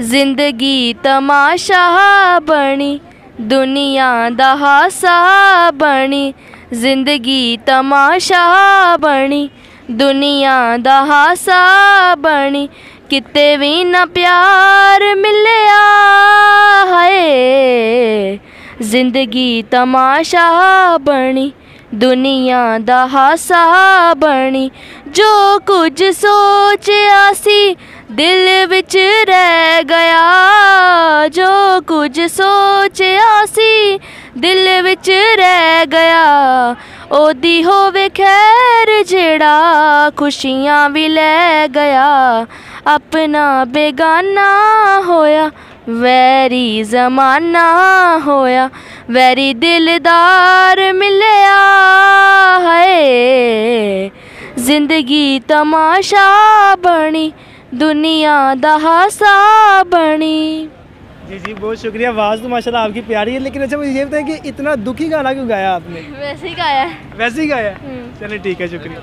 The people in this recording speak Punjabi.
ਜ਼ਿੰਦਗੀ ਤਮਾਸ਼ਾ ਬਣੀ, ਦੁਨੀਆ ਦਾ ਹਾਸਾ ਬਣੀ, ਜ਼ਿੰਦਗੀ ਤਮਾਸ਼ਾ ਬਣੀ, ਦੁਨੀਆ ਦਾ ਹਾਸਾ ਬਣੀ, ਕਿਤੇ ਵੀ ਨਾ ਪਿਆਰ ਮਿਲਿਆ ਹਾਏ। ਜ਼ਿੰਦਗੀ ਤਮਾਸ਼ਾ ਬਣੀ, ਦੁਨੀਆ ਦਾ ਹਾਸਾ ਬਣੀ, ਜੋ ਕੁਝ ਸੋਚਿਆ ਸੀ ਦਿਲ ਵਿੱਚ ਰਹਿ ਗਿਆ ਜੋ ਕੁਝ ਸੋਚਿਆ ਸੀ। ਦਿਲ ਵਿੱਚ ਰਹਿ ਗਿਆ, ਉਹਦੀ ਹੋਵੇ ਖੈਰ ਜਿਹੜਾ ਖੁਸ਼ੀਆਂ ਵੀ ਲੈ ਗਿਆ। ਆਪਣਾ ਬੇਗਾਨਾ ਹੋਇਆ, ਵੈਰੀ ਜ਼ਮਾਨਾ ਹੋਇਆ, ਵੈਰੀ ਦਿਲਦਾਰ ਮਿਲਿਆ ਹੈ ਜ਼ਿੰਦਗੀ ਤਮਾਸ਼ਾ ਬਣੀ दुनिया दहा सा बनी। जी जी बहुत शुक्रिया। आवाज़ तो माशाल्लाह आपकी प्यारी है लेकिन अच्छा मुझे ये बताया कि इतना दुखी गाना क्यों गाया आपने? वैसे ही गाया है। वैसे ही गाया हम्म। चलिए ठीक है शुक्रिया।